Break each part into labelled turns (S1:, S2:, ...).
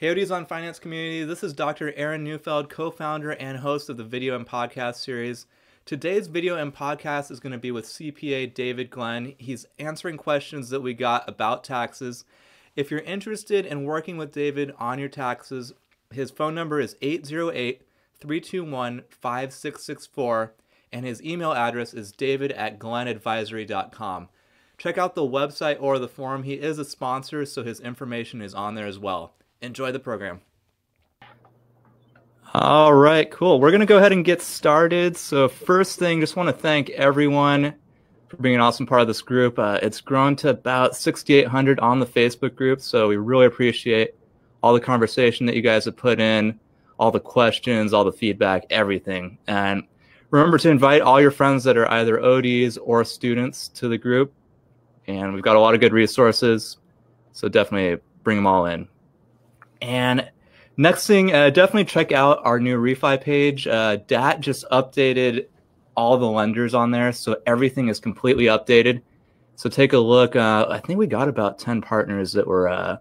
S1: Hey, ODs on Finance Community. This is Dr. Aaron Neufeld, co founder and host of the video and podcast series. Today's video and podcast is going to be with CPA David Glenn. He's answering questions that we got about taxes. If you're interested in working with David on your taxes, his phone number is 808 321 5664, and his email address is david at glennadvisory.com. Check out the website or the forum. He is a sponsor, so his information is on there as well. Enjoy the program. All right, cool. We're going to go ahead and get started. So, first thing, just want to thank everyone for being an awesome part of this group. Uh, it's grown to about 6,800 on the Facebook group, so we really appreciate all the conversation that you guys have put in, all the questions, all the feedback, everything. And remember to invite all your friends that are either ODs or students to the group. And we've got a lot of good resources, so definitely bring them all in. And next thing, uh, definitely check out our new refi page. Uh, DAT just updated all the lenders on there, so everything is completely updated. So take a look. Uh, I think we got about 10 partners that were uh,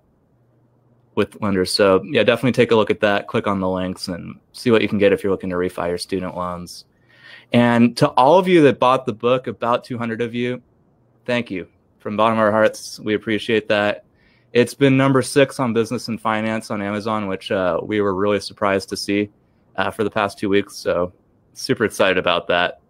S1: with lenders. So yeah, definitely take a look at that. Click on the links and see what you can get if you're looking to refi your student loans. And to all of you that bought the book, about 200 of you, thank you from bottom of our hearts. We appreciate that. It's been number six on business and finance on Amazon, which uh, we were really surprised to see uh, for the past two weeks. So super excited about that.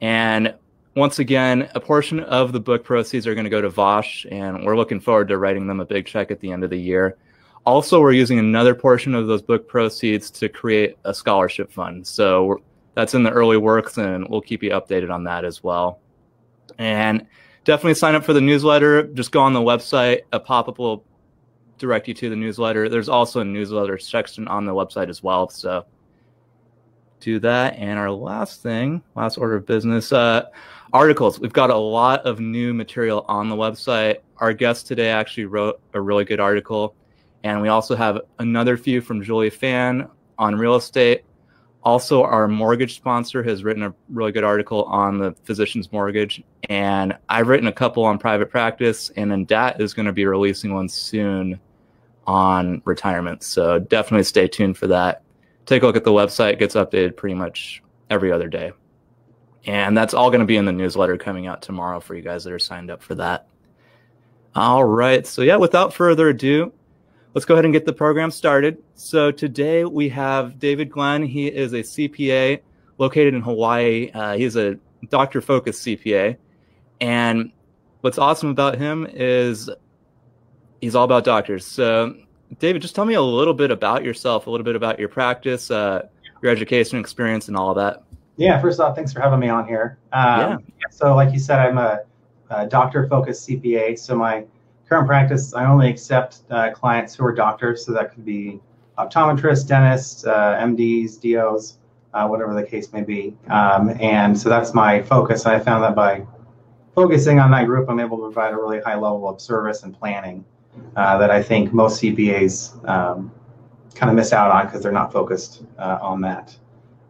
S1: And once again, a portion of the book proceeds are going to go to Vosh, and we're looking forward to writing them a big check at the end of the year. Also, we're using another portion of those book proceeds to create a scholarship fund. So that's in the early works, and we'll keep you updated on that as well. And definitely sign up for the newsletter. Just go on the website. A pop up will direct you to the newsletter. There's also a newsletter section on the website as well. So do that. And our last thing, last order of business, uh, articles. We've got a lot of new material on the website. Our guest today actually wrote a really good article. And we also have another few from Julie Fan on real estate. Also, our mortgage sponsor has written a really good article on the physician's mortgage. And I've written a couple on private practice. And then DAT is going to be releasing one soon on retirement. So definitely stay tuned for that. Take a look at the website, it gets updated pretty much every other day. And that's all going to be in the newsletter coming out tomorrow for you guys that are signed up for that. All right. So, yeah, without further ado, let's go ahead and get the program started. So today we have David Glenn. He is a CPA located in Hawaii. Uh, he's a doctor focused CPA. And what's awesome about him is he's all about doctors. So David, just tell me a little bit about yourself, a little bit about your practice, uh, your education experience, and all of that.
S2: Yeah, first off, thanks for having me on here. Um, yeah. So, like you said, I'm a, a doctor-focused CPA. So my current practice, I only accept uh, clients who are doctors, so that could be optometrists, dentists, uh, MDs, DOs, uh, whatever the case may be. Um, and so that's my focus. I found that by focusing on that group, I'm able to provide a really high level of service and planning uh, that I think most CPAs um, kind of miss out on because they're not focused uh, on that.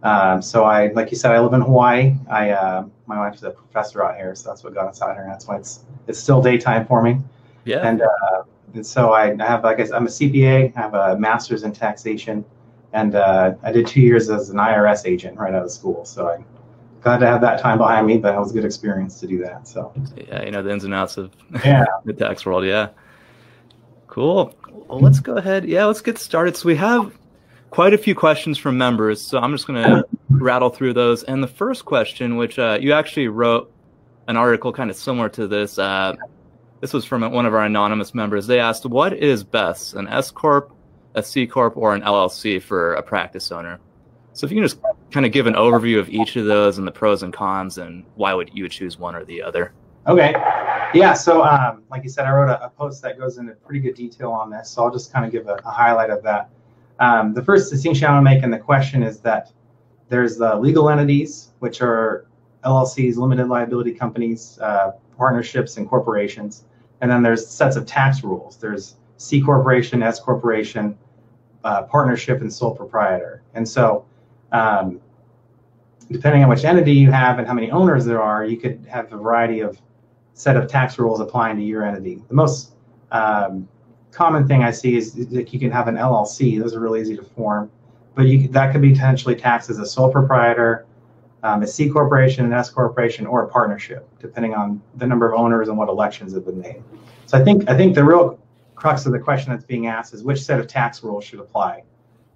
S2: Um, so I, like you said, I live in Hawaii. I, uh, my wife's a professor out here, so that's what got us out here. That's why it's it's still daytime for me.
S1: Yeah.
S2: And, uh, and so I, I have, like I I'm a CPA, I have a master's in taxation, and uh, I did two years as an IRS agent right out of school. So I'm glad to have that time behind me, but it was a good experience to do that. So
S1: yeah, you know the ins and outs of yeah. the tax world. Yeah. Cool. Well, let's go ahead. Yeah, let's get started. So we have quite a few questions from members. So I'm just going to rattle through those. And the first question, which uh, you actually wrote an article kind of similar to this. Uh, this was from one of our anonymous members. They asked, "What is best, an S corp, a C corp, or an LLC for a practice owner?" So if you can just kind of give an overview of each of those and the pros and cons, and why would you choose one or the other?
S2: Okay. Yeah. So, um, like you said, I wrote a, a, post that goes into pretty good detail on this. So I'll just kind of give a, a highlight of that. Um, the first distinction I want to make in the question is that there's the legal entities, which are LLCs, limited liability companies, uh, partnerships, and corporations. And then there's sets of tax rules. There's C corporation, S corporation, uh, partnership, and sole proprietor. And so, um, depending on which entity you have and how many owners there are, you could have a variety of set of tax rules applying to your entity. The most um, common thing I see is that you can have an LLC. Those are really easy to form, but you, that could be potentially taxed as a sole proprietor, um, a C corporation, an S corporation, or a partnership, depending on the number of owners and what elections have been made. So I think I think the real crux of the question that's being asked is which set of tax rules should apply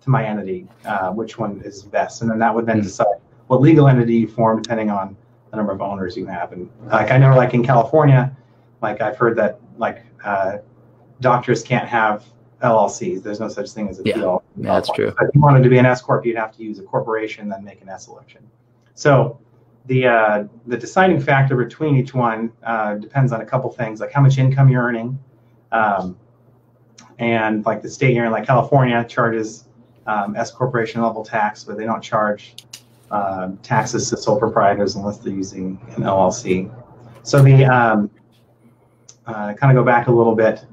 S2: to my entity, uh, which one is best, and then that would then mm-hmm. decide what legal entity you form depending on the number of owners you have. And like I know, like in California, like I've heard that like uh, doctors can't have LLCs. There's no such thing as a
S1: yeah. PL. Yeah, that's true.
S2: But if you wanted to be an S corp, you'd have to use a corporation, then make an S election. So the uh, the deciding factor between each one uh, depends on a couple things, like how much income you're earning, um, and like the state you're in, like California charges um, S corporation level tax, but they don't charge uh, taxes to sole proprietors unless they're using an LLC. So the um, uh, kind of go back a little bit.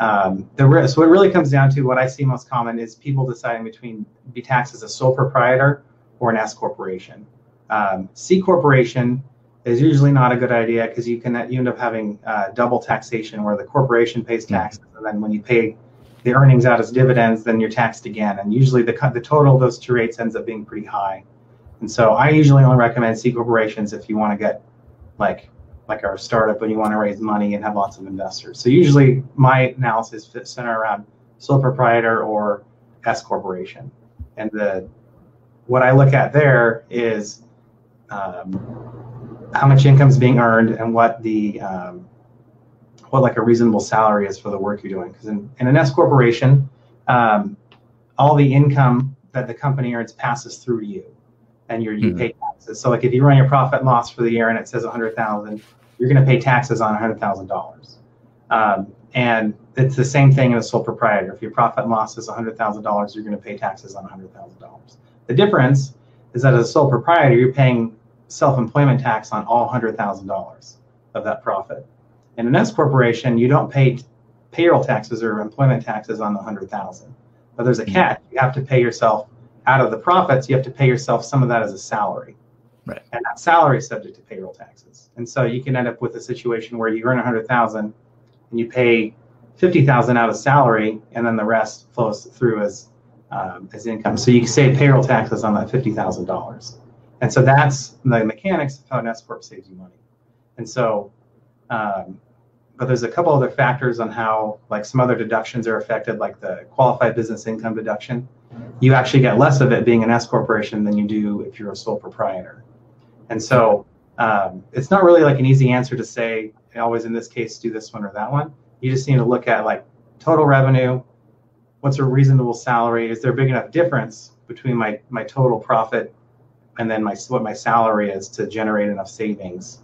S2: Um, the so it really comes down to what I see most common is people deciding between be taxed as a sole proprietor or an S corporation. Um, C corporation is usually not a good idea because you can you end up having uh, double taxation where the corporation pays mm-hmm. taxes and then when you pay the earnings out as dividends, then you're taxed again. And usually the the total of those two rates ends up being pretty high. And so I usually only recommend C corporations if you want to get like like our startup and you want to raise money and have lots of investors. So usually my analysis fits center around sole proprietor or S corporation. And the what I look at there is um, how much income is being earned and what the um, what like a reasonable salary is for the work you're doing. Because in, in an S corporation, um, all the income that the company earns passes through to you, and you you mm-hmm. pay taxes. So like if you run your profit and loss for the year and it says 100,000, you're going to pay taxes on $100,000. Um, and it's the same thing in a sole proprietor. If your profit and loss is $100,000, you're going to pay taxes on $100,000. The difference is that as a sole proprietor, you're paying self-employment tax on all $100,000 of that profit. In an S corporation, you don't pay payroll taxes or employment taxes on the 100,000. But there's a mm-hmm. catch. You have to pay yourself out of the profits, you have to pay yourself some of that as a salary.
S1: Right.
S2: And that salary is subject to payroll taxes. And so you can end up with a situation where you earn 100,000 and you pay 50,000 out of salary and then the rest flows through as um, as income. So you can save payroll taxes on that $50,000. And so that's the mechanics of how an S corp saves you money. And so um, but there's a couple other factors on how like some other deductions are affected, like the qualified business income deduction. You actually get less of it being an S corporation than you do if you're a sole proprietor. And so um, it's not really like an easy answer to say, always in this case, do this one or that one. You just need to look at like total revenue, what's a reasonable salary? Is there a big enough difference between my, my total profit and then my what my salary is to generate enough savings?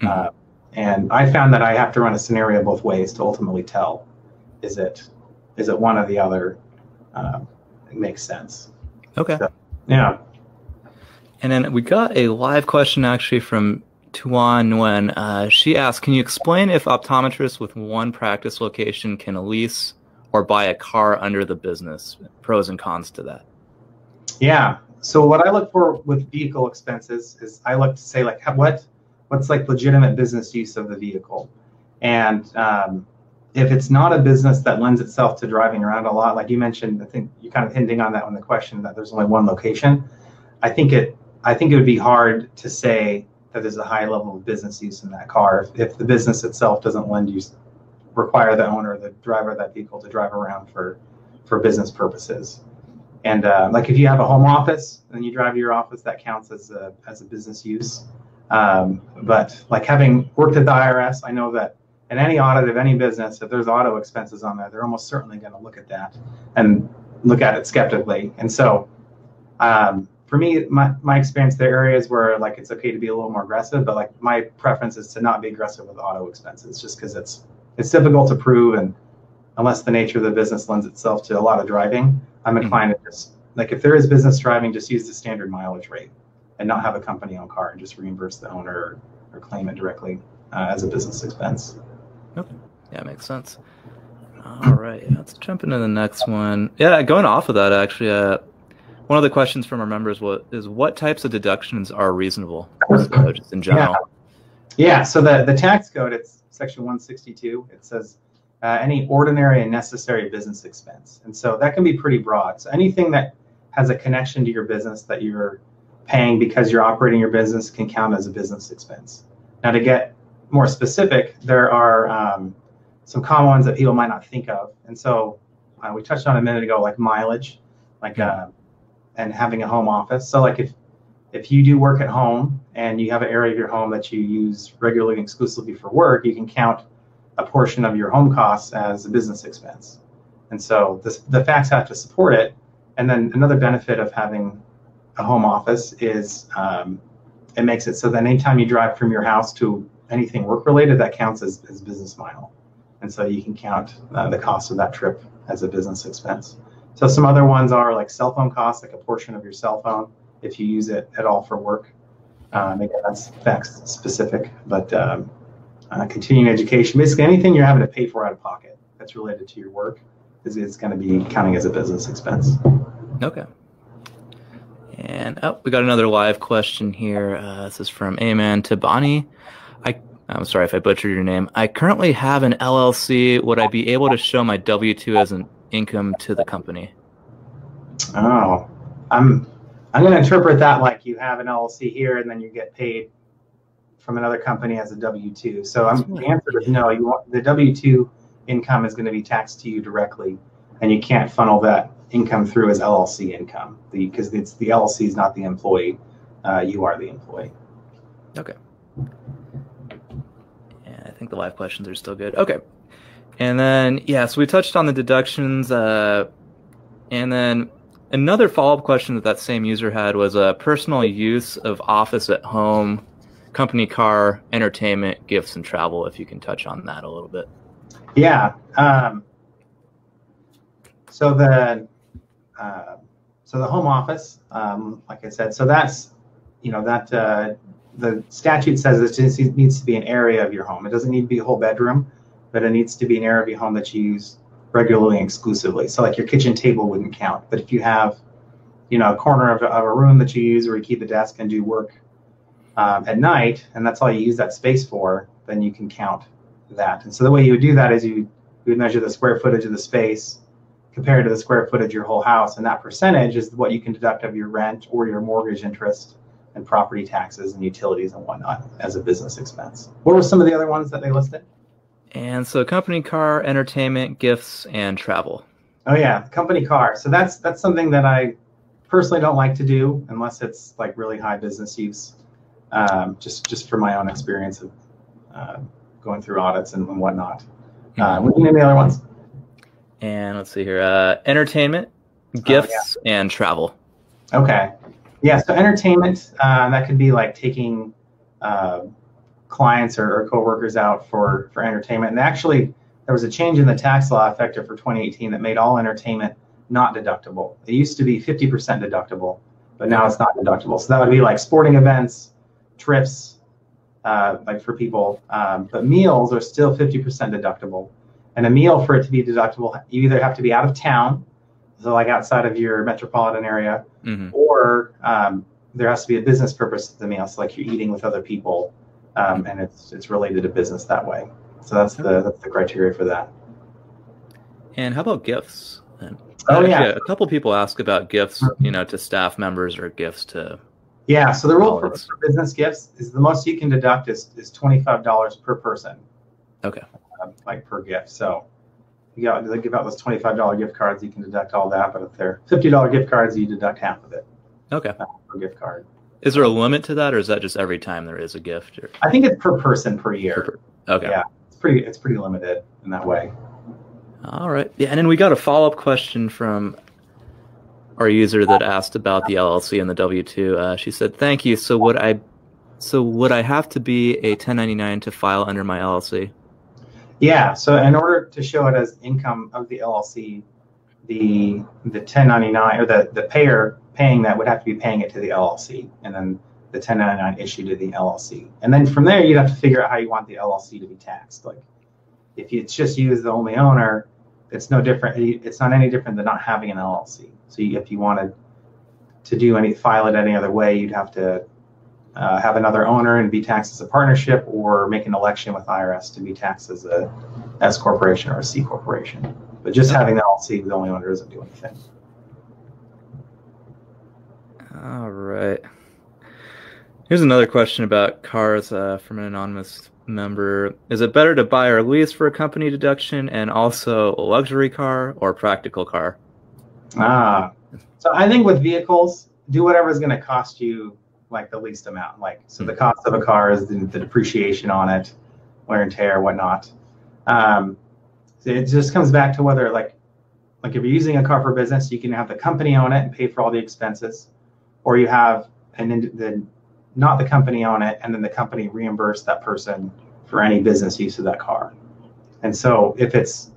S2: Mm-hmm. Uh, and I found that I have to run a scenario both ways to ultimately tell is it is it one or the other. Uh, it makes sense.
S1: Okay. So,
S2: yeah.
S1: And then we got a live question actually from Tuan Nguyen. Uh, she asked, "Can you explain if optometrists with one practice location can lease or buy a car under the business? Pros and cons to that."
S2: Yeah. So what I look for with vehicle expenses is I look to say like what what's like legitimate business use of the vehicle? And um, if it's not a business that lends itself to driving around a lot like you mentioned i think you're kind of hinting on that in the question that there's only one location. I think it i think it would be hard to say that there's a high level of business use in that car if, if the business itself doesn't lend you require the owner the driver of that vehicle to drive around for for business purposes and uh, like if you have a home office and you drive to your office that counts as a as a business use um, but like having worked at the IRS, I know that in any audit of any business, if there's auto expenses on there, they're almost certainly going to look at that and look at it skeptically. And so, um, for me, my, my experience, there are areas where like it's okay to be a little more aggressive, but like my preference is to not be aggressive with auto expenses, just because it's it's difficult to prove, and unless the nature of the business lends itself to a lot of driving, I'm mm-hmm. inclined mm-hmm. to just like if there is business driving, just use the standard mileage rate and not have a company owned car and just reimburse the owner or, or claim it directly uh, as a business expense.
S1: Okay. Yeah, makes sense. All right, let's jump into the next one. Yeah, going off of that, actually, uh, one of the questions from our members was, is what types of deductions are reasonable, just in general?
S2: Yeah. yeah, so the, the tax code, it's section 162. It says uh, any ordinary and necessary business expense. And so that can be pretty broad. So anything that has a connection to your business that you're paying because you're operating your business can count as a business expense. Now, to get more specific, there are um, some common ones that people might not think of. And so uh, we touched on a minute ago, like mileage, like uh, and having a home office. So like if if you do work at home and you have an area of your home that you use regularly and exclusively for work, you can count a portion of your home costs as a business expense. And so this, the facts have to support it. And then another benefit of having a home office is um, it makes it so that anytime you drive from your house to anything work related, that counts as, as business mile. And so you can count uh, the cost of that trip as a business expense. So some other ones are like cell phone costs, like a portion of your cell phone if you use it at all for work. Um, again, that's facts specific, but um, uh, continuing education, basically anything you're having to pay for out of pocket that's related to your work is, is going to be counting as a business expense.
S1: Okay. And oh, we got another live question here. Uh, this is from Aman Tabani. I I'm sorry if I butchered your name. I currently have an LLC. Would I be able to show my W two as an income to the company?
S2: Oh, I'm I'm going to interpret that like you have an LLC here and then you get paid from another company as a W two. So I'm, the answer is no. You want the W two income is going to be taxed to you directly, and you can't funnel that income through as LLC income because it's the LLC is not the employee. Uh, you are the employee.
S1: Okay. Yeah, I think the live questions are still good. Okay. And then yeah, so we touched on the deductions, uh, and then another follow-up question that that same user had was a uh, personal use of office at home company car, entertainment, gifts, and travel. If you can touch on that a little bit.
S2: Yeah. Um, so the uh, so the home office, um, like I said, so that's you know that uh, the statute says it needs to be an area of your home. It doesn't need to be a whole bedroom, but it needs to be an area of your home that you use regularly and exclusively. So like your kitchen table wouldn't count, but if you have you know a corner of, of a room that you use where you keep a desk and do work um, at night, and that's all you use that space for, then you can count that. And so the way you would do that is you, you would measure the square footage of the space compared to the square footage of your whole house, and that percentage is what you can deduct of your rent or your mortgage interest and property taxes and utilities and whatnot as a business expense. What were some of the other ones that they listed?
S1: And so company car, entertainment, gifts, and travel.
S2: Oh yeah, company car. So that's that's something that I personally don't like to do unless it's like really high business use um, just just from my own experience of uh, going through audits and, and whatnot. Mm-hmm. Uh, what name the other ones?
S1: And let's see here: uh, entertainment, gifts, oh, yeah. and travel.
S2: Okay, yeah. So entertainment uh, that could be like taking uh, clients or, or coworkers out for for entertainment. And actually, there was a change in the tax law effective for 2018 that made all entertainment not deductible. It used to be 50% deductible, but now it's not deductible. So that would be like sporting events, trips, uh, like for people. Um, but meals are still 50% deductible. And a meal for it to be deductible, you either have to be out of town, so like outside of your metropolitan area, mm-hmm. or um, there has to be a business purpose to the meal. So like you're eating with other people, um, and it's it's related to business that way. So that's the that's the criteria for that.
S1: And how about gifts? oh Actually, yeah, a couple people ask about gifts, you know, to staff members or gifts to
S2: yeah, so the rule for, for, business gifts is the most you can deduct is, is $25 per person.
S1: Okay.
S2: Uh, like per gift. So you got to give out those $25 gift cards, you can deduct all that. But if they're $50 gift cards, you deduct half of it.
S1: Okay.
S2: Uh, per gift card.
S1: Is there a limit to that, or is that just every time there is a gift? Or?
S2: I think it's per person per year.
S1: Per, okay.
S2: Yeah, it's pretty. It's pretty limited in that way.
S1: All right. Yeah, and then we got a follow up question from our user that asked about the LLC and the W two. Uh, she said, "Thank you. So would I, so would I have to be a 1099 to file under my LLC?"
S2: Yeah. So in order to show it as income of the LLC, the the 1099 or the the payer paying that would have to be paying it to the LLC, and then the 1099 issued to the LLC, and then from there you'd have to figure out how you want the LLC to be taxed. Like if it's just you as the only owner, it's no different. It's not any different than not having an LLC. So if you wanted to do any file it any other way, you'd have to uh, have another owner and be taxed as a partnership, or make an election with IRS to be taxed as a S corporation or a C corporation. But just having the LLC with the only owner doesn't do anything.
S1: All right. Here's another question about cars uh, from an anonymous member. Is it better to buy or lease for a company deduction and also a luxury car or practical car?
S2: Ah, so I think with vehicles, do whatever is going to cost you like the least amount. Like, so the hmm. cost of a car is the, the depreciation on it, wear and tear, whatnot. Um, so it just comes back to whether like, like if you're using a car for business, you can have the company own it and pay for all the expenses, or you have and then the not the company own it, and then the company reimburse that person for any business use of that car. And so if it's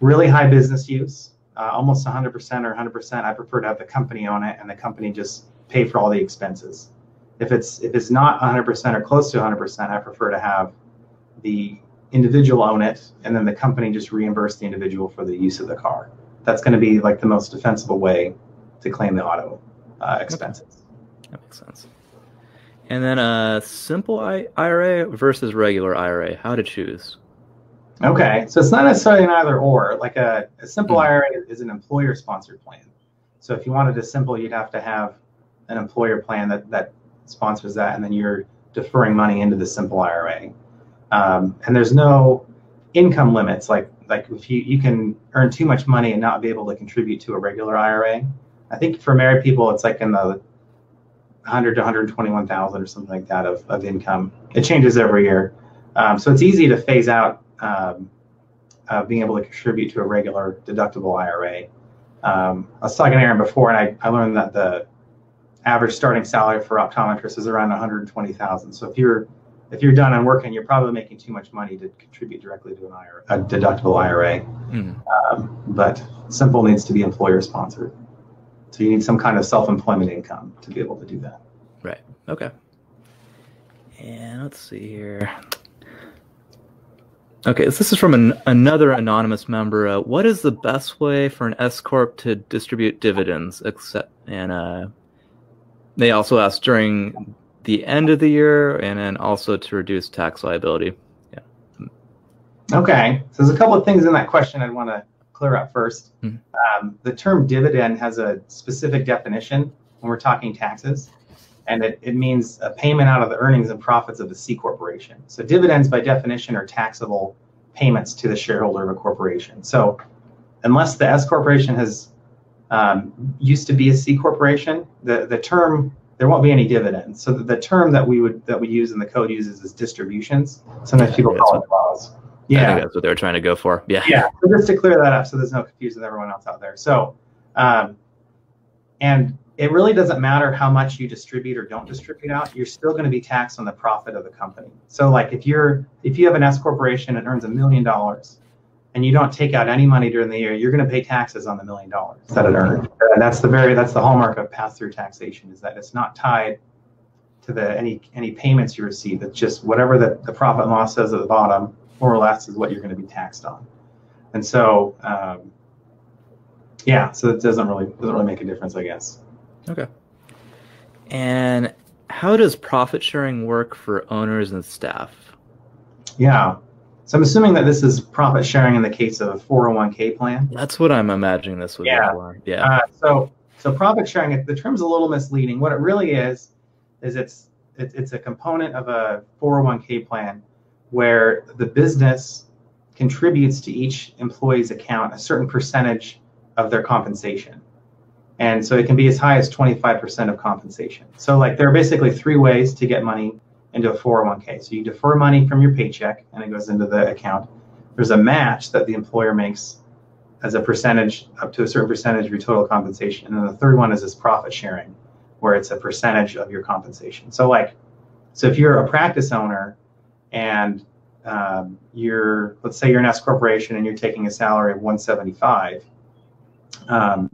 S2: really high business use, uh, almost 100% or 100%, I prefer to have the company own it and the company just pay for all the expenses. If it's if it's not 100% or close to 100%, I prefer to have the individual own it and then the company just reimburse the individual for the use of the car. That's going to be like the most defensible way to claim the auto uh, expenses.
S1: That makes sense. And then a simple IRA versus regular IRA, how to choose.
S2: Okay, so it's not necessarily an either or. Like a, a simple mm-hmm. IRA is an employer sponsored plan. So if you wanted a simple, you'd have to have an employer plan that, that sponsors that, and then you're deferring money into the simple IRA. Um, and there's no income limits. Like like if you, you can earn too much money and not be able to contribute to a regular IRA. I think for married people, it's like in the 100 to 121,000 or something like that of, of income. It changes every year. Um, so it's easy to phase out um, uh, being able to contribute to a regular deductible IRA. Um, I was talking to Aaron before, and I, I learned that the average starting salary for optometrists is around 120,000. So if you're if you're done and working, you're probably making too much money to contribute directly to an IRA, a deductible IRA. Mm. Um, but simple needs to be employer sponsored. So you need some kind of self-employment income to be able to do that.
S1: Right. Okay. And let's see here. Okay, so this is from an, another anonymous member. Uh, what is the best way for an S corp to distribute dividends? Except, and uh, they also asked during the end of the year, and then also to reduce tax liability. Yeah.
S2: Okay, so there's a couple of things in that question I'd want to clear up 1st mm-hmm. um, the term dividend has a specific definition when we're talking taxes, and it, it means a payment out of the earnings and profits of a C corporation. So dividends, by definition, are taxable payments to the shareholder of a corporation. So unless the S corporation has um, used to be a C corporation, the, the term there won't be any dividends. So the, the term that we would that we use in the code uses is distributions. Sometimes people call it draws.
S1: Yeah, that's what they're trying to go for. Yeah.
S2: Yeah. So just to clear that up, so there's no confusion with everyone else out there. So, um, and it really doesn't matter how much you distribute or don't distribute out. You're still going to be taxed on the profit of the company. So, like if you're if you have an S corporation and earns a million dollars, and you don't take out any money during the year, you're going to pay taxes on the million dollars that it earned. And that's the very that's the hallmark of pass-through taxation is that it's not tied to the any any payments you receive. It's just whatever the, the profit and loss says at the bottom more or less is what you're going to be taxed on. And so, um, yeah, so it doesn't really doesn't really make a difference, I guess.
S1: Okay. And how does profit sharing work for owners and staff?
S2: Yeah. So I'm assuming that this is profit sharing in the case of a 401k plan.
S1: That's what I'm imagining this would
S2: yeah.
S1: be for.
S2: Yeah. Uh, so so profit sharing, the term's a little misleading. What it really is, is it's it, it's a component of a 401k plan where the business contributes to each employee's account a certain percentage of their compensation. And so it can be as high as 25% of compensation. So like there are basically three ways to get money into a 401k. So you defer money from your paycheck and it goes into the account. There's a match that the employer makes as a percentage up to a certain percentage of your total compensation. And then the third one is this profit sharing where it's a percentage of your compensation. So like so if you're a practice owner and um, you're, let's say you're an S corporation and you're taking a salary of 175, um,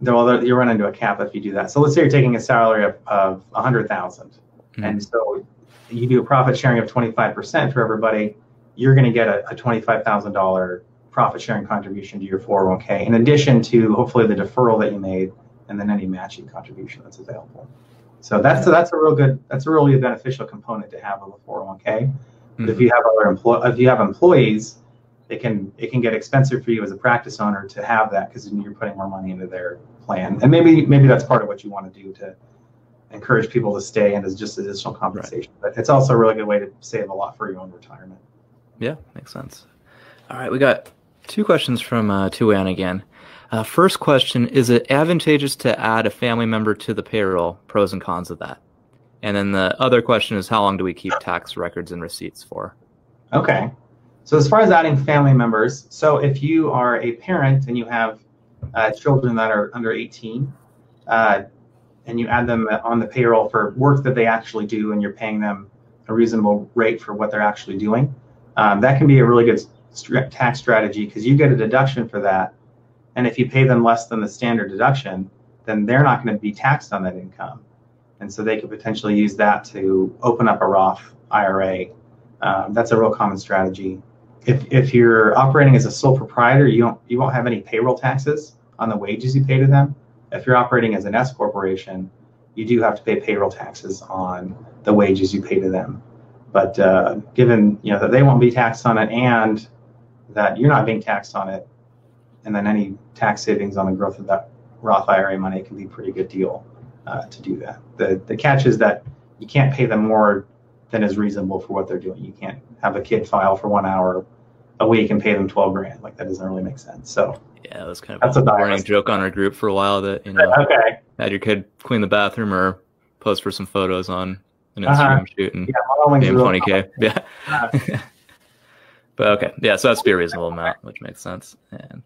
S2: well, you run into a cap if you do that. So let's say you're taking a salary of, of 100,000, mm-hmm. and so you do a profit sharing of 25% for everybody. You're going to get a, a $25,000 profit sharing contribution to your 401k, in addition to hopefully the deferral that you made, and then any matching contribution that's available. So that's a, that's a real good that's a really beneficial component to have of a 401k. Mm-hmm. If you have other employ, if you have employees, it can it can get expensive for you as a practice owner to have that because you're putting more money into their plan. And maybe maybe that's part of what you want to do to encourage people to stay and as just additional compensation. Right. But it's also a really good way to save a lot for your own retirement.
S1: Yeah, makes sense. All right, we got two questions from uh, Tuan again. Uh, first question Is it advantageous to add a family member to the payroll? Pros and cons of that. And then the other question is How long do we keep tax records and receipts for?
S2: Okay. So, as far as adding family members, so if you are a parent and you have uh, children that are under 18, uh, and you add them on the payroll for work that they actually do, and you're paying them a reasonable rate for what they're actually doing, um, that can be a really good st- tax strategy because you get a deduction for that and if you pay them less than the standard deduction, then they're not going to be taxed on that income. And so they could potentially use that to open up a Roth IRA. Um, that's a real common strategy. If, if you're operating as a sole proprietor, you don't you won't have any payroll taxes on the wages you pay to them. If you're operating as an S corporation, you do have to pay payroll taxes on the wages you pay to them. But uh, given you know that they won't be taxed on it and that you're not being taxed on it, and then any tax savings on the growth of that Roth IRA money can be a pretty good deal uh, to do that. The the catch is that you can't pay them more than is reasonable for what they're doing. You can't have a kid file for one hour a week and pay them twelve grand. Like that doesn't really make sense. So
S1: yeah, that's kind of that's a, running joke on our group for a while that you know okay. had your kid clean the bathroom or post for some photos on an uh-huh. Instagram uh-huh. shoot and yeah, twenty k. Yeah. Uh-huh. but okay, yeah, so that's be a reasonable amount, which makes sense. And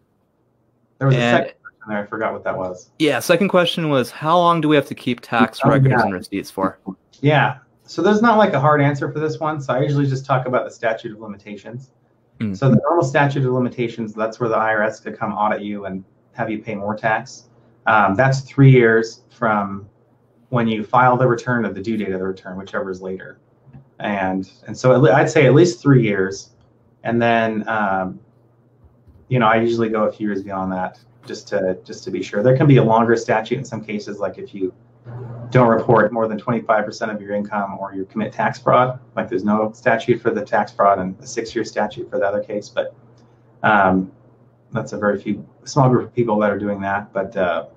S2: there was and, a second question there. I forgot what that was.
S1: Yeah, second question was how long do we have to keep tax oh, records yeah. and receipts for?
S2: Yeah. So there's not like a hard answer for this one. So I usually just talk about the statute of limitations. Mm. So the normal statute of limitations, that's where the IRS could come audit you and have you pay more tax. Um, that's three years from when you file the return of the due date of the return, whichever is later. And and so I'd say at least three years. And then um, you know, I usually go a few years beyond that just to just to be sure. There can be a longer statute in some cases, like if you don't report more than 25% of your income or you commit tax fraud. Like there's no statute for the tax fraud and a six-year statute for the other case, but um, that's a very few small group of people that are doing that. But uh,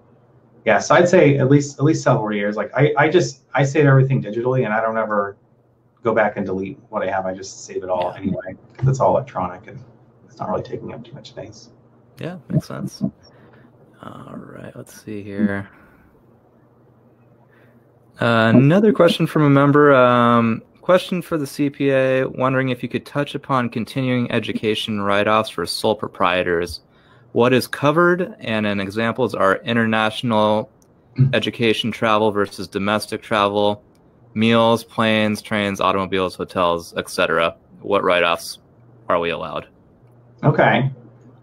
S2: yeah, so I'd say at least at least several years. Like I, I just I save everything digitally and I don't ever go back and delete what I have. I just save it all anyway because it's all electronic and it's not really taking up too much space.
S1: Yeah, makes sense. All right, let's see here. Uh, another question from a member. Um, question for the CPA wondering if you could touch upon continuing education write offs for sole proprietors. What is covered? And an examples are international education travel versus domestic travel, meals, planes, trains, automobiles, hotels, etc. What write offs are we allowed?
S2: Okay.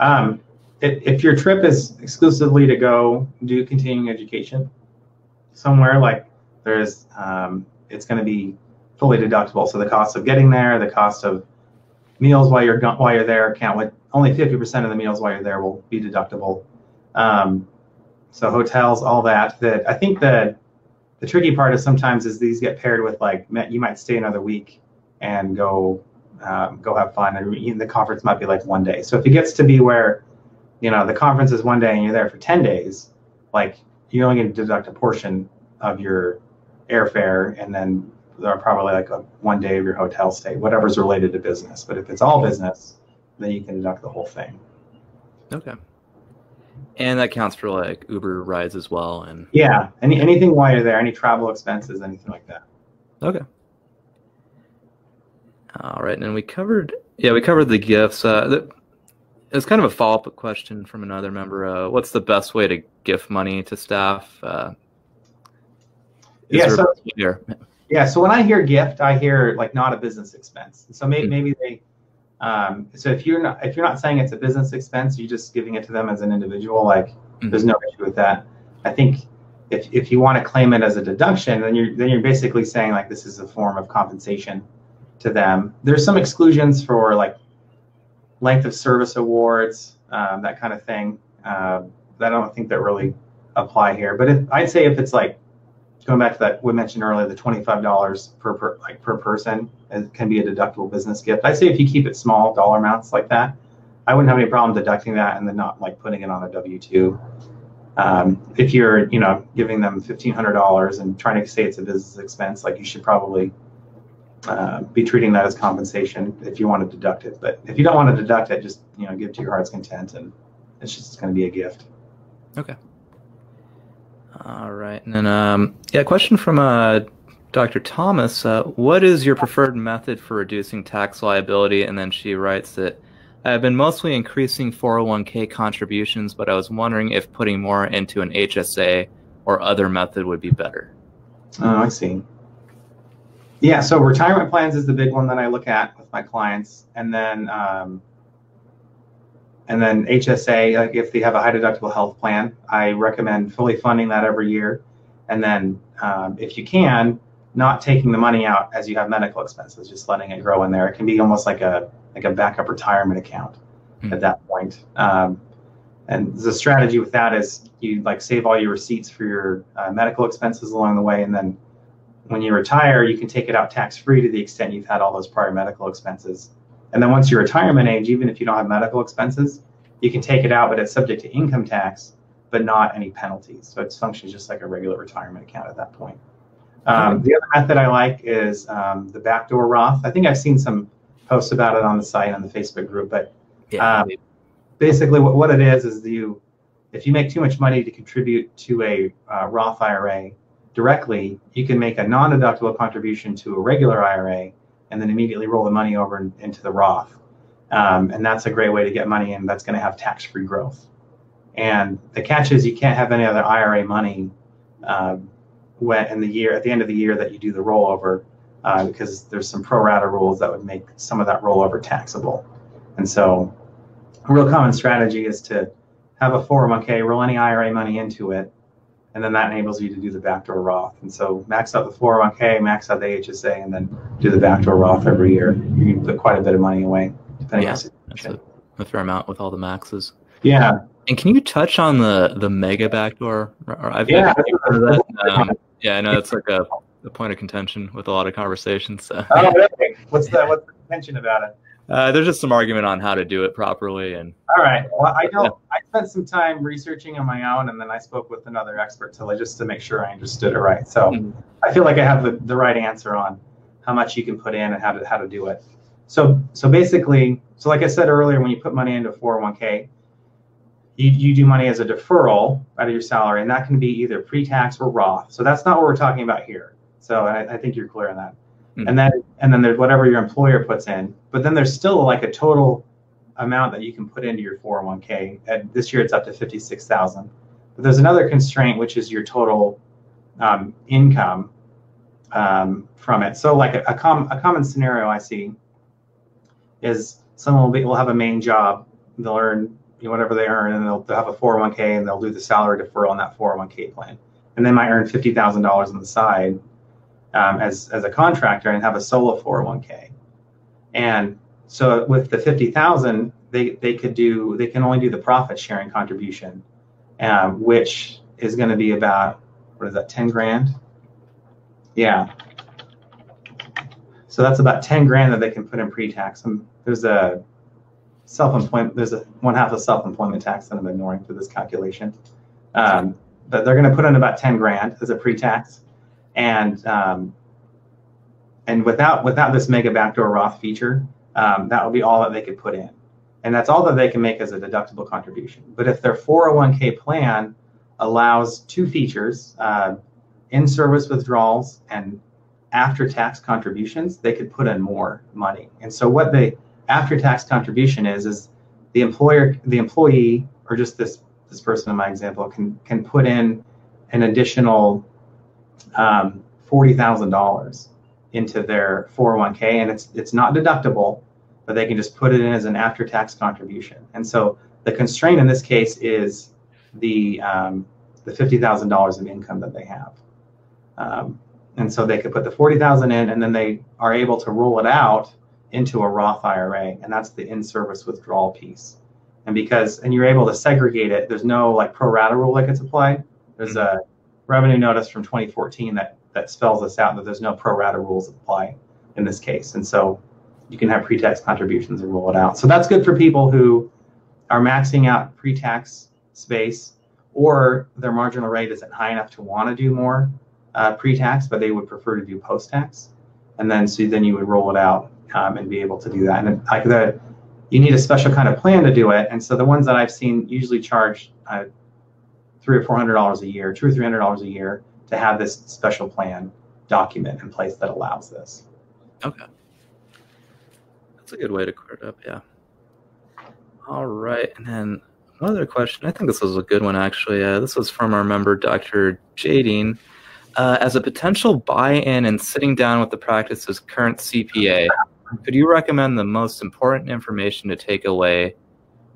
S2: Um, if, if your trip is exclusively to go do continuing education somewhere, like there's, um, it's going to be fully deductible. So the cost of getting there, the cost of meals while you're while you're there, count With only 50% of the meals while you're there will be deductible. Um, so hotels, all that. That I think that the tricky part is sometimes is these get paired with like you might stay another week and go um, go have fun. And the conference might be like one day. So if it gets to be where, you know, the conference is one day and you're there for 10 days, like you're only going to deduct a portion of your airfare and then there are probably like a one day of your hotel stay, whatever's related to business. But if it's all business, then you can deduct the whole thing.
S1: Okay. And that counts for like Uber rides as well, and
S2: yeah, any anything while you're there, any travel expenses, anything like that.
S1: Okay. All right, and then we covered yeah we covered the gifts. Uh, it's kind of a follow up question from another member. Uh, what's the best way to gift money to staff? Uh,
S2: yeah, so, yeah. So when I hear gift, I hear like not a business expense. So maybe mm-hmm. maybe they. Um, so if you're not if you're not saying it's a business expense, you're just giving it to them as an individual. Like mm-hmm. there's no issue with that. I think if if you want to claim it as a deduction, then you're then you're basically saying like this is a form of compensation to them. There's some exclusions for like length of service awards, um, that kind of thing. Uh, that I don't think that really apply here. But if, I'd say if it's like going back to that we mentioned earlier, the twenty-five dollars per, per like per person can be a deductible business gift. I say if you keep it small dollar amounts like that, I wouldn't have any problem deducting that and then not like putting it on a W two. Um, if you're you know giving them fifteen hundred dollars and trying to say it's a business expense, like you should probably uh, be treating that as compensation if you want to deduct it. But if you don't want to deduct it, just you know give to your heart's content, and it's just going to be a gift.
S1: Okay. All right, and then um, yeah, question from uh, Dr. Thomas. Uh, what is your preferred method for reducing tax liability? And then she writes that I have been mostly increasing 401k contributions, but I was wondering if putting more into an HSA or other method would be better.
S2: Oh, I see. Yeah, so retirement plans is the big one that I look at with my clients, and then um, and then HSA, like if they have a high deductible health plan, I recommend fully funding that every year. And then um, if you can, not taking the money out as you have medical expenses, just letting it grow in there. It can be almost like a like a backup retirement account mm-hmm. at that point. Um, and the strategy with that is you like save all your receipts for your uh, medical expenses along the way, and then when you retire, you can take it out tax free to the extent you've had all those prior medical expenses. And then once your retirement age, even if you don't have medical expenses, you can take it out, but it's subject to income tax, but not any penalties. So it functions just like a regular retirement account at that point. Um, the other method I like is um, the backdoor Roth. I think I've seen some posts about it on the site on the Facebook group, but yeah, um, basically what, what it is is you, if you make too much money to contribute to a uh, Roth IRA directly, you can make a non-deductible contribution to a regular IRA and then immediately roll the money over in, into the Roth. Um, and that's a great way to get money in that's going to have tax free growth. And the catch is you can't have any other IRA money um, when in the year at the end of the year that you do the rollover uh, because there's some pro rata rules that would make some of that rollover taxable. And so, a real common strategy is to have a 401k, roll any IRA money into it, and then that enables you to do the backdoor Roth. And so max out the 401k, max out the HSA, and then do the backdoor Roth every year. You can put quite a bit of money away, depending
S1: yeah, on the situation. A, a fair amount with all the maxes.
S2: Yeah.
S1: And can you touch on the the mega backdoor? I've yeah, that. Um, yeah, I know it's like a, a, point of contention with a lot of conversations. So.
S2: Oh, really? What's the what's the contention about it?
S1: Uh, there's just some argument on how to do it properly, and
S2: all right. Well, I know I spent some time researching on my own, and then I spoke with another expert to just to make sure I understood it right. So mm-hmm. I feel like I have the, the right answer on how much you can put in and how to how to do it. So so basically, so like I said earlier, when you put money into 401k, you, you do money as a deferral out of your salary, and that can be either pre-tax or Roth. So that's not what we're talking about here. So I, I think you're clear on that. Mm-hmm. And then and then there's whatever your employer puts in. But then there's still like a total amount that you can put into your 401k. And this year it's up to 56,000. But there's another constraint which is your total um, income um, from it. So like a, a, com- a common scenario I see is someone will, be, will have a main job. They'll earn you know, whatever they earn, and they'll, they'll have a 401k, and they'll do the salary deferral on that 401k plan, and they might earn fifty thousand dollars on the side, um, as as a contractor and have a solo 401k. And so with the 50,000, they they could do they can only do the profit sharing contribution, um, which is going to be about what is that 10 grand? Yeah. So that's about 10 grand that they can put in pre-tax. And there's a self-employment. There's a one half of self-employment tax that I'm ignoring for this calculation. Um, but they're going to put in about 10 grand as a pre-tax and um, and without without this mega backdoor Roth feature, um, that would be all that they could put in, and that's all that they can make as a deductible contribution. But if their 401k plan allows two features, uh, in-service withdrawals and after-tax contributions, they could put in more money. And so what the after-tax contribution is is the employer, the employee, or just this this person in my example can can put in an additional um, forty thousand dollars into their 401k, and it's it's not deductible, but they can just put it in as an after-tax contribution. And so the constraint in this case is the um, the fifty thousand dollars of income that they have, um, and so they could put the forty thousand in, and then they are able to roll it out into a Roth IRA, and that's the in-service withdrawal piece. And because and you're able to segregate it, there's no like pro rata rule that gets applied. There's mm-hmm. a revenue notice from 2014 that that spells this out that there's no pro rata rules apply in this case, and so you can have pre-tax contributions and roll it out. So that's good for people who are maxing out pre-tax space or their marginal rate isn't high enough to want to do more uh, pre-tax, but they would prefer to do post-tax. And then so then you would roll it out um, and be able to do that. And like the, you need a special kind of plan to do it. And so the ones that I've seen usually charge uh, three or four hundred dollars a year, two or three hundred dollars a year to have this special plan document in place that allows this.
S1: Okay. That's a good way to clear it up, yeah. All right, and then one other question. I think this was a good one, actually. Uh, this was from our member, Dr. Jading. Uh, as a potential buy-in and sitting down with the practice's current CPA, could you recommend the most important information to take away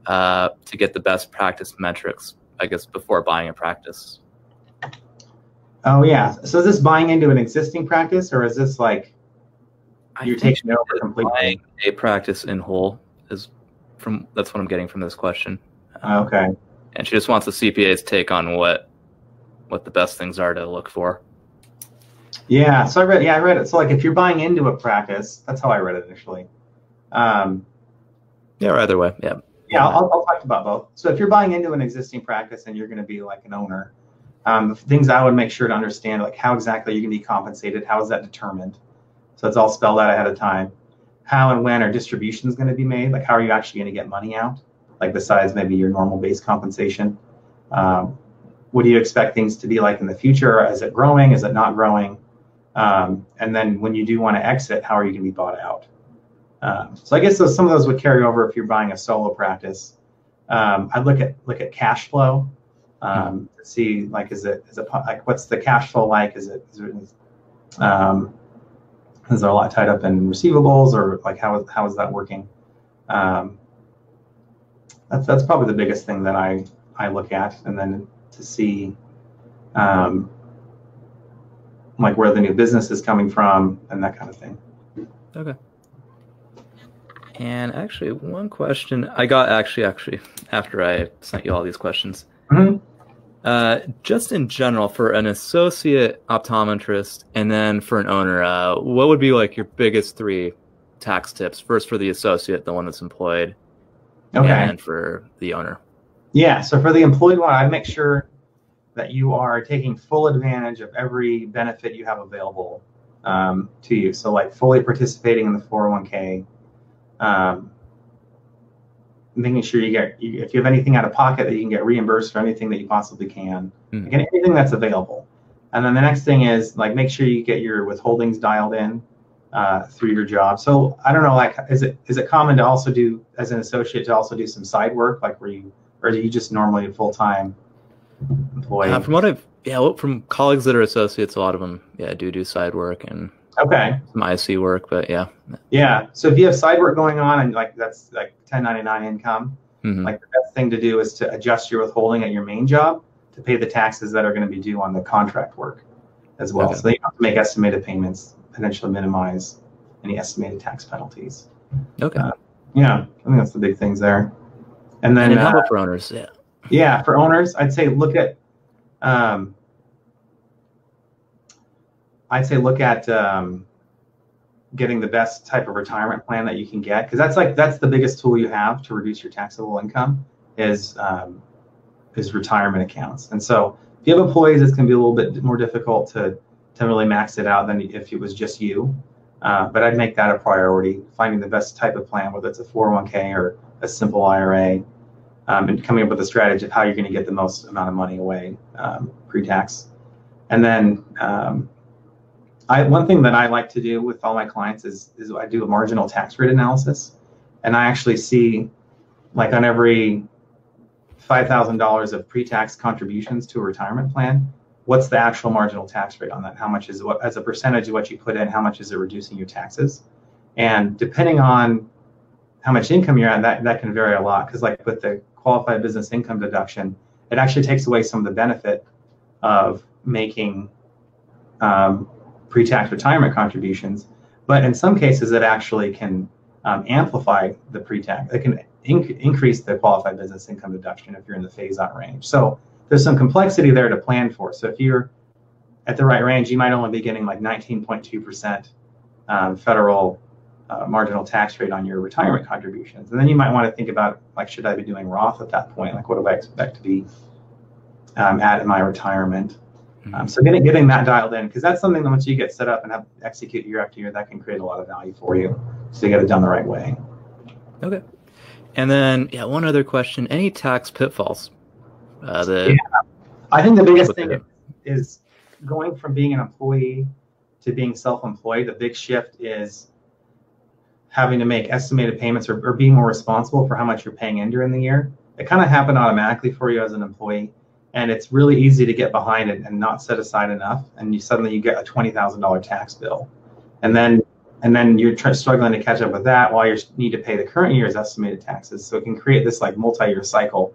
S1: uh, to get the best practice metrics, I guess, before buying a practice?
S2: Oh yeah. So is this buying into an existing practice, or is this like you're taking over completely?
S1: Buying a practice in whole is from that's what I'm getting from this question.
S2: Okay.
S1: And she just wants the CPA's take on what what the best things are to look for.
S2: Yeah, so I read. Yeah, I read it. So like, if you're buying into a practice, that's how I read it initially. Um,
S1: yeah, or either way. Yeah.
S2: Yeah, I'll, I'll talk about both. So if you're buying into an existing practice and you're going to be like an owner, um, things I would make sure to understand, like how exactly you're going to be compensated, how is that determined? So it's all spelled out ahead of time. How and when are distributions going to be made? Like how are you actually going to get money out? Like besides maybe your normal base compensation. Um, what do you expect things to be like in the future? Is it growing? Is it not growing? Um, and then when you do want to exit, how are you going to be bought out? Um, so I guess those, some of those would carry over if you're buying a solo practice. Um, I'd look at look at cash flow um, to see like is it is it like what's the cash flow like? Is it is, it, um, is there a lot tied up in receivables or like how is how is that working? Um, that's that's probably the biggest thing that I I look at, and then to see um, like where the new business is coming from and that kind of thing.
S1: Okay. And actually, one question I got actually actually after I sent you all these questions. Mm-hmm. Uh, just in general, for an associate optometrist and then for an owner, uh, what would be like your biggest three tax tips? First for the associate, the one that's employed, okay, and for the owner.
S2: Yeah. So for the employed one, I'd make sure that you are taking full advantage of every benefit you have available um, to you. So like fully participating in the 401k, um, making sure you get if you have anything out of pocket that you can get reimbursed for anything that you possibly can, mm-hmm. Again, anything that's available. And then the next thing is like make sure you get your withholdings dialed in uh, through your job. So I don't know, like is it is it common to also do as an associate to also do some side work, like where you or do you just normally full time employee?
S1: Uh, from what I've yeah, from colleagues that are associates, a lot of them yeah do do side work and
S2: Okay.
S1: Some IC work, but yeah.
S2: Yeah. So if you have side work going on and like that's like 1099 income, mm-hmm. like the best thing to do is to adjust your withholding at your main job to pay the taxes that are going to be due on the contract work as well. Okay. So you have to make estimated payments, potentially minimize any estimated tax penalties.
S1: Okay. Uh,
S2: yeah, I think that's the big things there. And then
S1: and uh, for owners, yeah.
S2: Yeah, for owners, I'd say look at um, I'd say look at um, getting the best type of retirement plan that you can get because that's like that's the biggest tool you have to reduce your taxable income is um, is retirement accounts. And so if you have employees, it's going to be a little bit more difficult to to really max it out than if it was just you. Uh, but I'd make that a priority, finding the best type of plan, whether it's a 401k or a simple IRA, um, and coming up with a strategy of how you're going to get the most amount of money away um, pre-tax. And then um, I, one thing that I like to do with all my clients is, is I do a marginal tax rate analysis. And I actually see, like, on every $5,000 of pre tax contributions to a retirement plan, what's the actual marginal tax rate on that? How much is what, as a percentage of what you put in, how much is it reducing your taxes? And depending on how much income you're at, that, that can vary a lot. Because, like, with the qualified business income deduction, it actually takes away some of the benefit of making um, pre-tax retirement contributions, but in some cases it actually can um, amplify the pre-tax. It can inc- increase the qualified business income deduction if you're in the phase-out range. So there's some complexity there to plan for. So if you're at the right range, you might only be getting like 19.2% um, federal uh, marginal tax rate on your retirement contributions. And then you might want to think about like, should I be doing Roth at that point? Like, what do I expect to be um, at in my retirement? Um, mm-hmm. so getting getting that dialed in because that's something that once you get set up and have execute year after year, that can create a lot of value for you. So you get it done the right way.
S1: Okay. And then yeah, one other question: any tax pitfalls?
S2: Uh, the yeah. I think the biggest thing is going from being an employee to being self-employed. The big shift is having to make estimated payments or, or being more responsible for how much you're paying in during the year. It kind of happened automatically for you as an employee and it's really easy to get behind it and not set aside enough and you suddenly you get a $20000 tax bill. And then and then you're tr- struggling to catch up with that while you need to pay the current year's estimated taxes. So it can create this like multi-year cycle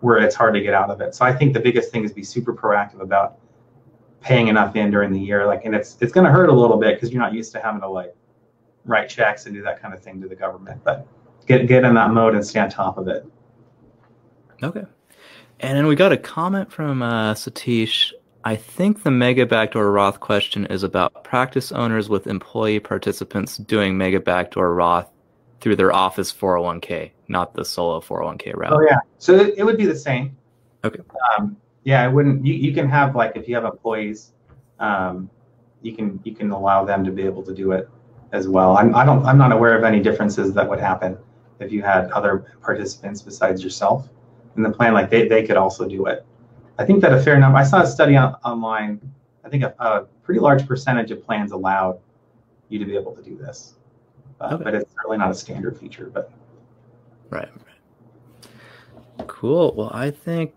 S2: where it's hard to get out of it. So i think the biggest thing is be super proactive about paying enough in during the year like and it's it's going to hurt a little bit because you're not used to having to like write checks and do that kind of thing to the government but get get in that mode and stay on top of it.
S1: Okay and then we got a comment from uh, Satish. I think the mega backdoor Roth question is about practice owners with employee participants doing mega backdoor Roth through their office 401k, not the solo 401k route.
S2: Oh yeah, so it, would be the same.
S1: Okay.
S2: Um, yeah, I wouldn't. You, you can have like if you have employees, um, you can you can allow them to be able to do it as well. I'm I don't I'm not aware of any differences that would happen if you had other participants besides yourself in the plan, like they, they could also do it. I think that a fair number, I saw a study on, online, I think a, a, pretty large percentage of plans allowed you to be able to do this. Uh, okay. But it's certainly not a standard feature. But
S1: Right. Cool. Well, I think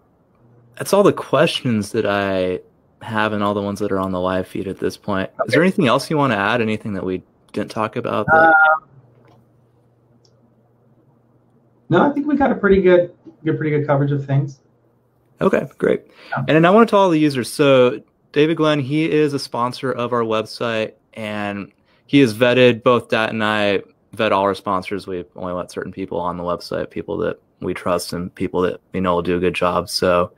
S1: that's all the questions that I have and all the ones that are on the live feed at this point. Okay. Is there anything else you want to add? Anything that we didn't talk about? That... Uh,
S2: no, I think we got a pretty good get pretty good coverage of things.
S1: Okay, great. Yeah. And then I want to tell all the users. So David Glenn, he is a sponsor of our website, and he has vetted both Dat and I vet all our sponsors. We only let certain people on the website, people that we trust and people that we know will do a good job. So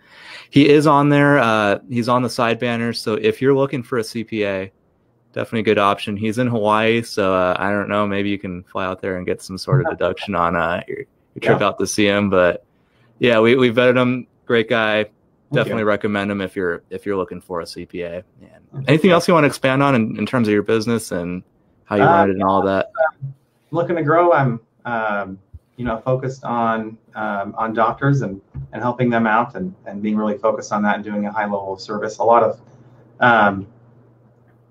S1: he is on there. Uh, he's on the side banners. So if you're looking for a CPA, definitely a good option. He's in Hawaii, so uh, I don't know. Maybe you can fly out there and get some sort of deduction on uh, your, your trip yeah. out to see him. But yeah, we, we vetted him. Great guy. Definitely recommend him if you're if you're looking for a CPA. Anything else you want to expand on in, in terms of your business and how you run it and all that?
S2: I'm looking to grow. I'm um, you know focused on um, on doctors and and helping them out and and being really focused on that and doing a high level of service. A lot of um,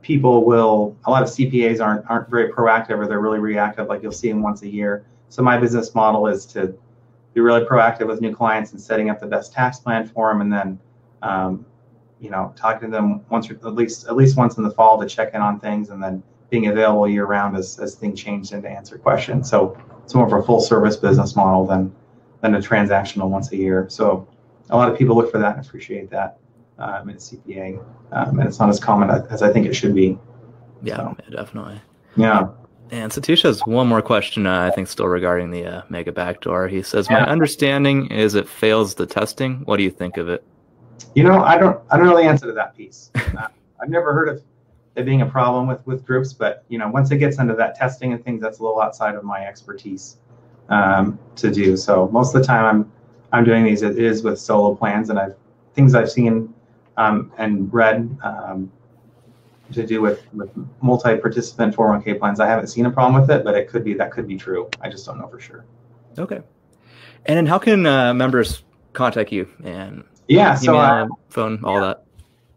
S2: people will a lot of CPAs aren't aren't very proactive or they're really reactive. Like you'll see them once a year. So my business model is to be really proactive with new clients and setting up the best tax plan for them, and then um, you know talking to them once or at least at least once in the fall to check in on things, and then being available year round as, as things change and to answer questions. So it's more of a full service business model than than a transactional once a year. So a lot of people look for that and appreciate that um, in a CPA, um, and it's not as common as I think it should be.
S1: Yeah, so, yeah definitely.
S2: Yeah.
S1: And Satish has one more question, uh, I think, still regarding the uh, mega backdoor. He says, "My understanding is it fails the testing. What do you think of it?"
S2: You know, I don't, I don't know the answer to that piece. uh, I've never heard of it being a problem with with groups, but you know, once it gets into that testing and things, that's a little outside of my expertise um, to do. So most of the time, I'm I'm doing these. It is with solo plans, and I've things I've seen um, and read. Um, to do with, with multi-participant 401k plans. I haven't seen a problem with it, but it could be that could be true. I just don't know for sure.
S1: Okay. And then how can uh, members contact you and
S2: yeah, so uh,
S1: phone, all
S2: yeah.
S1: that?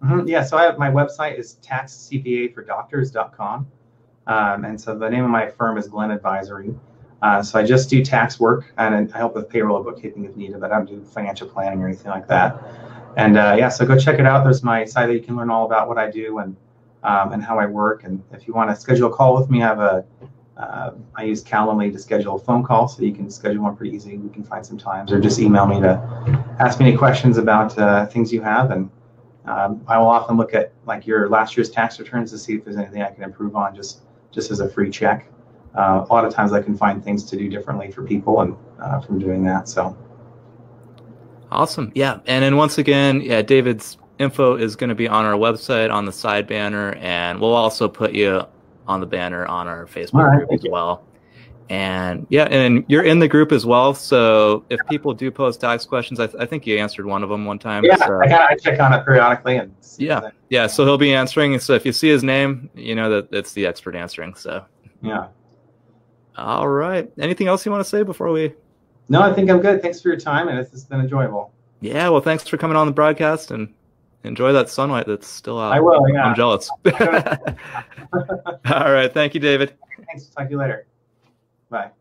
S2: Mm-hmm. Yeah, so I have my website is taxcpafordoctors.com. Um, and so the name of my firm is Glenn Advisory. Uh, so I just do tax work and I help with payroll and bookkeeping if needed, but I don't do financial planning or anything like that. And uh, yeah, so go check it out. There's my site that you can learn all about what I do and um, and how I work. And if you want to schedule a call with me, I have a uh, I use Calendly to schedule a phone call, so you can schedule one pretty easy. We can find some times, or just email me to ask me any questions about uh, things you have, and um, I will often look at like your last year's tax returns to see if there's anything I can improve on, just just as a free check. Uh, a lot of times I can find things to do differently for people, and uh, from doing that. So
S1: awesome, yeah. And then once again, yeah, David's info is going to be on our website on the side banner, and we'll also put you on the banner on our Facebook right, group as you. well. And yeah, and you're in the group as well. So if people do post tax questions, I, th- I think you answered one of them one time.
S2: Yeah,
S1: so.
S2: I, kinda, I check on it periodically. And
S1: yeah, yeah. So he'll be answering. So if you see his name, you know that it's the expert answering. So
S2: yeah.
S1: All right. Anything else you want to say before we?
S2: No, I think I'm good. Thanks for your time, and it's, it's been enjoyable.
S1: Yeah. Well, thanks for coming on the broadcast and enjoy that sunlight that's still out.
S2: I will. Yeah.
S1: I'm jealous. All right. Thank you, David.
S2: Thanks. Talk to you later. Bye.